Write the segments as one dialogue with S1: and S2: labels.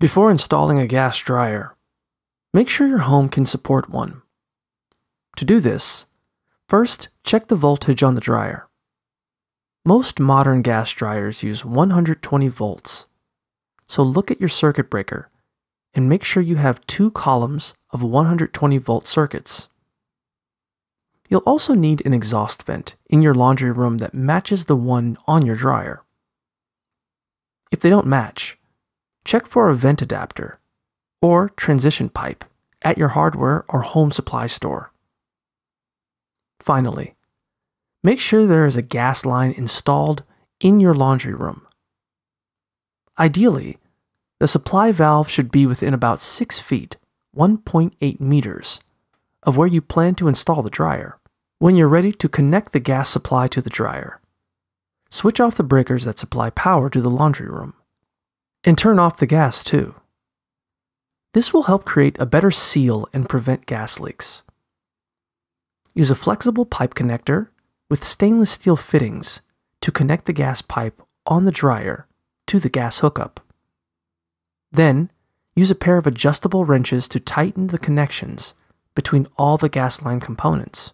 S1: Before installing a gas dryer, make sure your home can support one. To do this, first check the voltage on the dryer. Most modern gas dryers use 120 volts, so look at your circuit breaker and make sure you have two columns of 120 volt circuits. You'll also need an exhaust vent in your laundry room that matches the one on your dryer. If they don't match, check for a vent adapter or transition pipe at your hardware or home supply store. Finally, make sure there is a gas line installed in your laundry room. Ideally, the supply valve should be within about 6 feet, 1.8 meters, of where you plan to install the dryer. When you're ready to connect the gas supply to the dryer, switch off the breakers that supply power to the laundry room. And turn off the gas too. This will help create a better seal and prevent gas leaks. Use a flexible pipe connector with stainless steel fittings to connect the gas pipe on the dryer to the gas hookup. Then, use a pair of adjustable wrenches to tighten the connections between all the gas line components.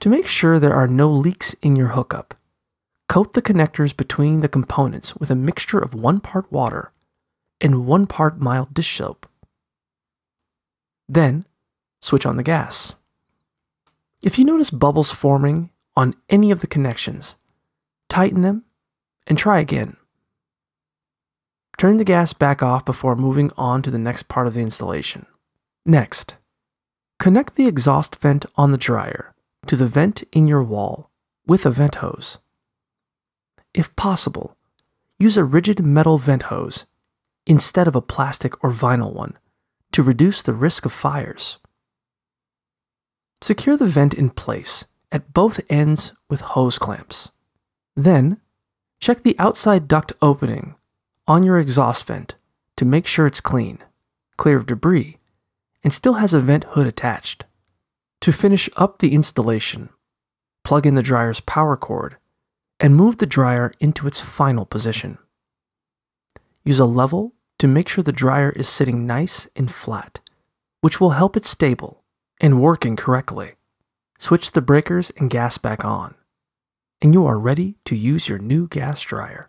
S1: To make sure there are no leaks in your hookup, coat the connectors between the components with a mixture of one part water and one part mild dish soap. Then, switch on the gas. If you notice bubbles forming on any of the connections, tighten them and try again. Turn the gas back off before moving on to the next part of the installation. Next, connect the exhaust vent on the dryer to the vent in your wall with a vent hose. If possible, use a rigid metal vent hose instead of a plastic or vinyl one to reduce the risk of fires. Secure the vent in place at both ends with hose clamps. Then, check the outside duct opening on your exhaust vent to make sure it's clean, clear of debris, and still has a vent hood attached. To finish up the installation, plug in the dryer's power cord and move the dryer into its final position. Use a level to make sure the dryer is sitting nice and flat, which will help it stable and working correctly. Switch the breakers and gas back on, and you are ready to use your new gas dryer.